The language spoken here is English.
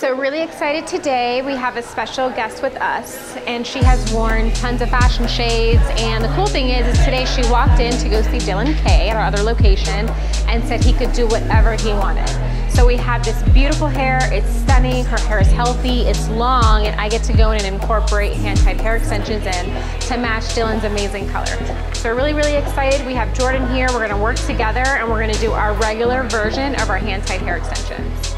So really excited today. We have a special guest with us and she has worn tons of fashion shades. And the cool thing is, is today she walked in to go see Dillon Kay at our other location and said he could do whatever he wanted. So we have this beautiful hair, it's stunning, her hair is healthy, it's long, and I get to go in and incorporate hand-tied hair extensions in to match Dillon's amazing color. So we're really, really excited. We have Jordan here, we're gonna work together and we're gonna do our regular version of our hand-tied hair extensions.